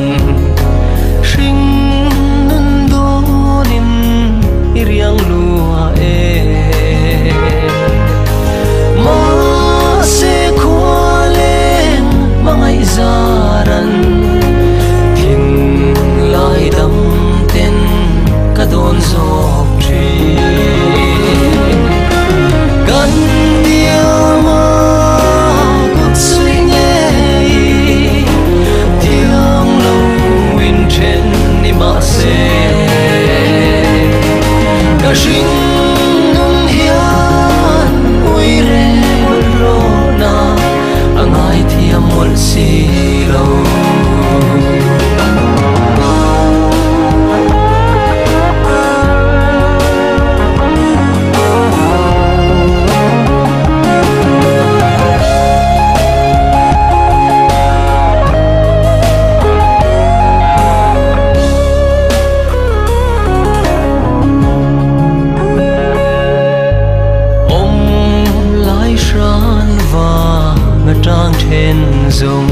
one thiên dùng